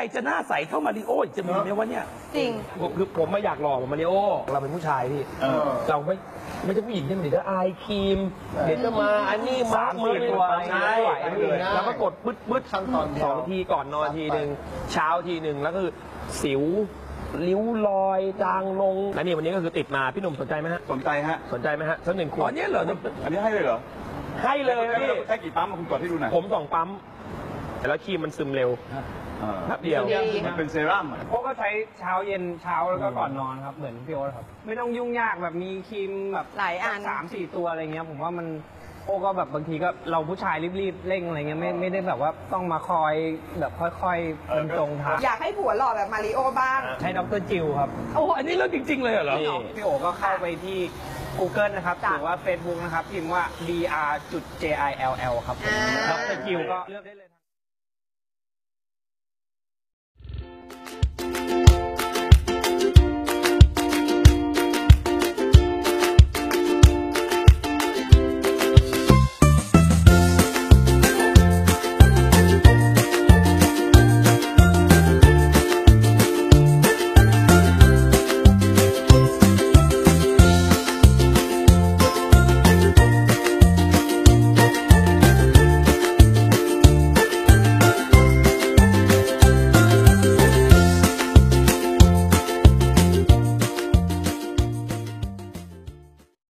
รจะหน้าใสเท่ามาริโออีกจะมีไหมวะเนี่ย จริง ผมคือผมไม่อยากหล่อเหมือนมาริโอเราเป็นผู้ชายพี่เออ เราไม่ไม่ใช่ผู้หญิงที่มันเดี๋ยวจะอายครีม เดี๋ยวจะมาอันนี้มาสามสี่ตัวใช่ไม่ไหวเลยแล้วก็กดปึ๊ดปึ๊ดขั้นตอนเดียว สองทีก่อนนอนทีหนึ่งเช้าทีหนึ่งแล้วก็คือสิวริ้วรอยจางลงและนี่วันนี้ก็คือติดมาพี่หนุ่มสนใจไหมฮะสนใจฮะ สนใจไหมฮะสักหนึ่งขอ๋วอดเนี่ยเหรอ อันนี้ให้เลยเหรอให้เลยนะพี่ ใช้กี่ปั๊มมาคุณกดให้ดูหน่อยผมสองปั๊ม แล้วครีมมันซึมเร็วเออแป๊บเดียวดีมันเป็นเซรั่มอะโอ้ก็ใช้เช้าเย็นเช้าแล้วก็ก่อนนอนครับ เหมือนพี่โอ๊ตครับ ไม่ต้องยุ่งยากแบบมีครีมแบบหลายอัน สามสี่ตัวอะไรเงี้ย ผมว่ามันโอ้ก็แบบบางทีก็เราผู้ชายรีบๆเร่งอะไรเงี้ยไม่ไม่ได้แบบว่าต้องมาคอยแบบค่อยๆบรรจงทำอยากให้ผัวหล่อแบบมาริโอบ้าง ใช้ดรจิวครับ โอ้อันนี้เรื่องจริง ๆ เลยเหรอ นี่ พี่โอก็เข้าไปที่ Google นะครับ จ้ะหรือว่า Facebook นะครับ พิมพ์ว่า dr j i l l ครับอ่าดรจิวก็เลือกได้เลยครับ